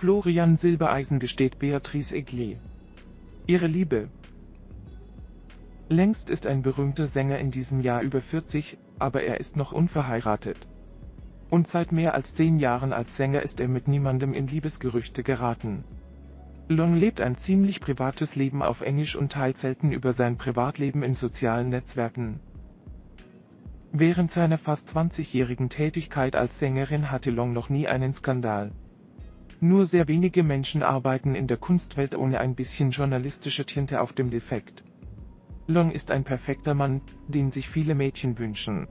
Florian Silbereisen gesteht Beatrice Egli. Ihre Liebe. Längst ist ein berühmter Sänger in diesem Jahr über 40, aber er ist noch unverheiratet. Und seit mehr als zehn Jahren als Sänger ist er mit niemandem in Liebesgerüchte geraten. Long lebt ein ziemlich privates Leben auf Englisch und teilt selten über sein Privatleben in sozialen Netzwerken. Während seiner fast 20-jährigen Tätigkeit als Sängerin hatte Long noch nie einen Skandal. Nur sehr wenige Menschen arbeiten in der Kunstwelt ohne ein bisschen journalistische Tinte auf dem Defekt. Long ist ein perfekter Mann, den sich viele Mädchen wünschen.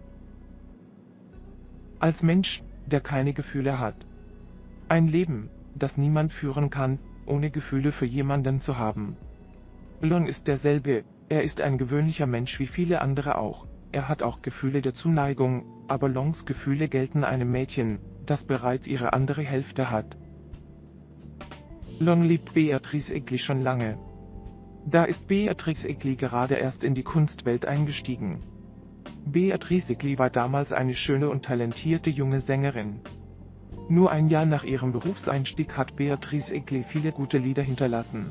Als Mensch, der keine Gefühle hat. Ein Leben, das niemand führen kann, ohne Gefühle für jemanden zu haben. Long ist derselbe, er ist ein gewöhnlicher Mensch wie viele andere auch. Er hat auch Gefühle der Zuneigung, aber Longs Gefühle gelten einem Mädchen, das bereits ihre andere Hälfte hat. Long liebt Beatrice Egli schon lange. Da ist Beatrice Egli gerade erst in die Kunstwelt eingestiegen. Beatrice Egli war damals eine schöne und talentierte junge Sängerin. Nur ein Jahr nach ihrem Berufseinstieg hat Beatrice Egli viele gute Lieder hinterlassen.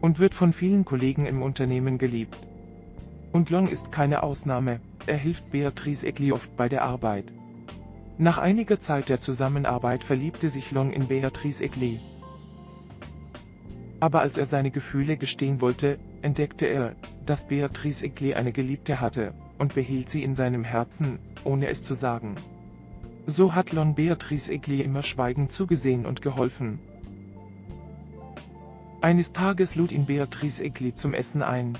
Und wird von vielen Kollegen im Unternehmen geliebt. Und Long ist keine Ausnahme, er hilft Beatrice Egli oft bei der Arbeit. Nach einiger Zeit der Zusammenarbeit verliebte sich Long in Beatrice Egli. Aber als er seine Gefühle gestehen wollte, entdeckte er, dass Beatrice Egli eine Geliebte hatte, und behielt sie in seinem Herzen, ohne es zu sagen. So hat Long Beatrice Egli immer schweigend zugesehen und geholfen. Eines Tages lud ihn Beatrice Egli zum Essen ein.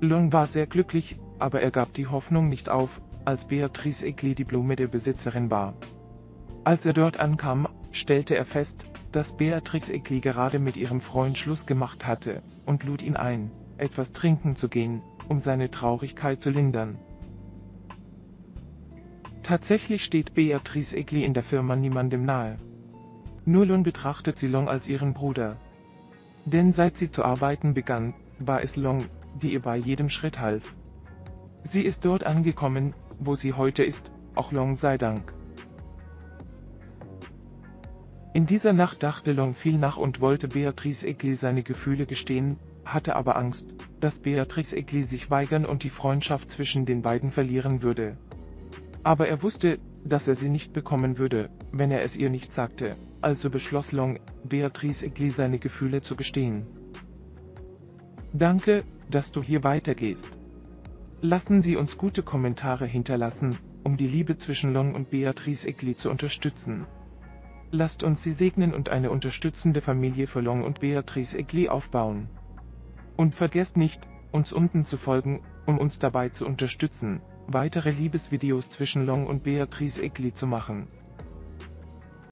Long war sehr glücklich, aber er gab die Hoffnung nicht auf, als Beatrice Egli die Blume der Besitzerin war. Als er dort ankam, stellte er fest, dass Beatrice Egli gerade mit ihrem Freund Schluss gemacht hatte, und lud ihn ein, etwas trinken zu gehen, um seine Traurigkeit zu lindern. Tatsächlich steht Beatrice Egli in der Firma niemandem nahe. Nur Lon betrachtet sie Long als ihren Bruder. Denn seit sie zu arbeiten begann, war es Long, die ihr bei jedem Schritt half. Sie ist dort angekommen, wo sie heute ist, auch Long sei Dank. In dieser Nacht dachte Long viel nach und wollte Beatrice Egli seine Gefühle gestehen, hatte aber Angst, dass Beatrice Egli sich weigern und die Freundschaft zwischen den beiden verlieren würde. Aber er wusste, dass er sie nicht bekommen würde, wenn er es ihr nicht sagte, also beschloss Long, Beatrice Egli seine Gefühle zu gestehen. Danke, dass du hier weitergehst. Lassen Sie uns gute Kommentare hinterlassen, um die Liebe zwischen Long und Beatrice Egli zu unterstützen. Lasst uns sie segnen und eine unterstützende Familie für Long und Beatrice Egli aufbauen. Und vergesst nicht, uns unten zu folgen, um uns dabei zu unterstützen, weitere Liebesvideos zwischen Long und Beatrice Egli zu machen.